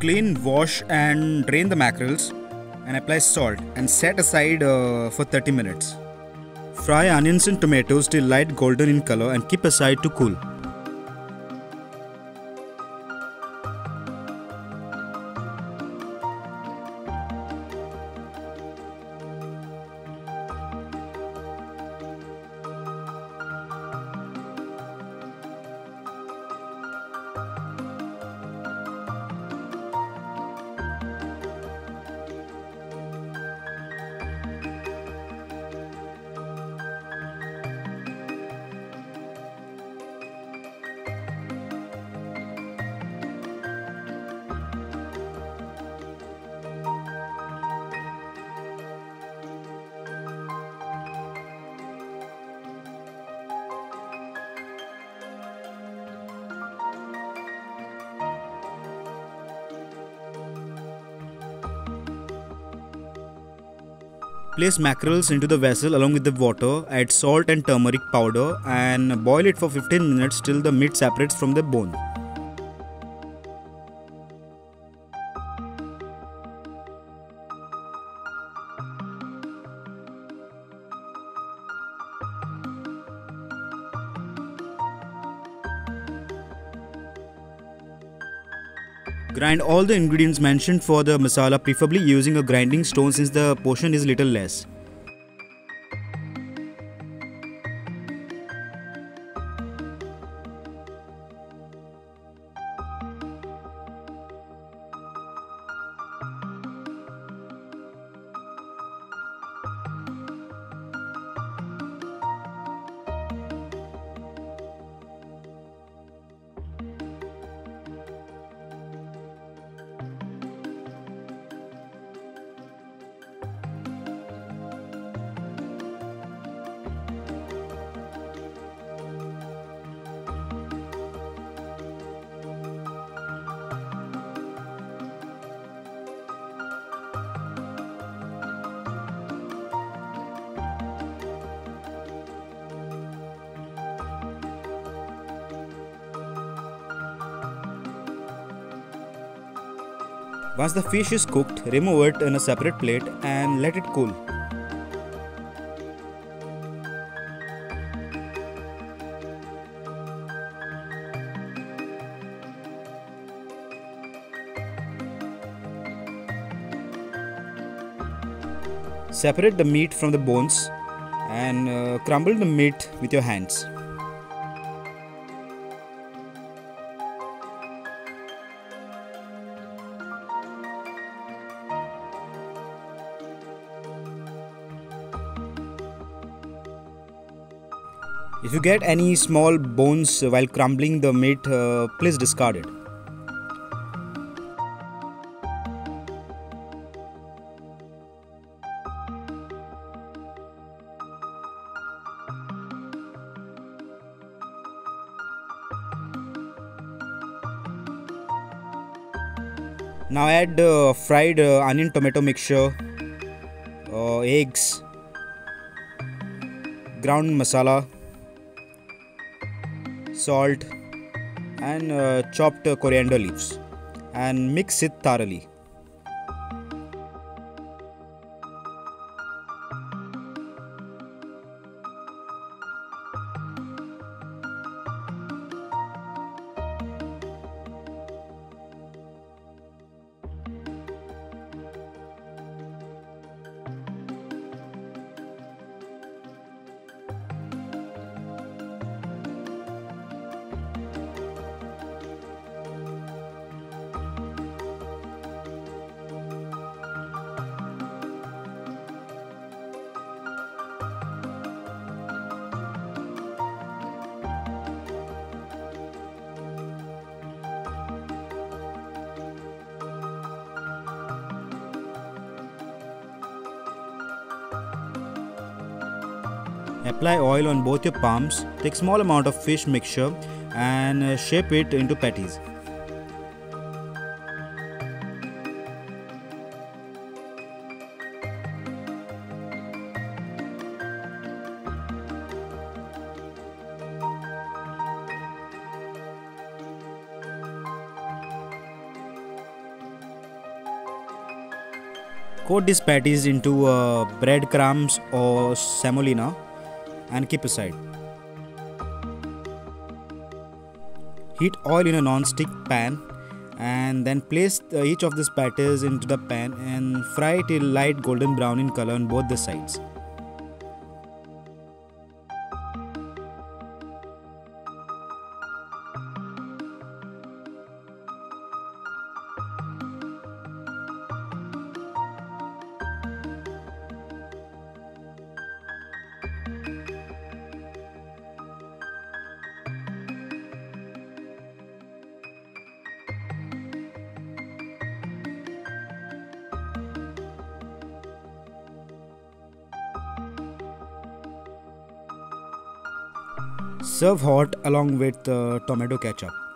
Clean, wash, and drain the mackerels and apply salt and set aside uh, for 30 minutes. Fry onions and tomatoes till light golden in color and keep aside to cool. Place mackerels into the vessel along with the water, add salt and turmeric powder and boil it for 15 minutes till the meat separates from the bone. Grind all the ingredients mentioned for the masala preferably using a grinding stone since the portion is little less. Once the fish is cooked, remove it in a separate plate and let it cool. Separate the meat from the bones and uh, crumble the meat with your hands. If you get any small bones while crumbling the meat, uh, please discard it. Now add uh, fried uh, onion tomato mixture, uh, eggs, ground masala, salt, and uh, chopped coriander leaves and mix it thoroughly. Apply oil on both your palms. Take small amount of fish mixture and uh, shape it into patties. Coat these patties into uh, breadcrumbs or semolina and keep aside. Heat oil in a non-stick pan and then place each of these patties into the pan and fry till light golden brown in color on both the sides. Serve hot along with uh, tomato ketchup.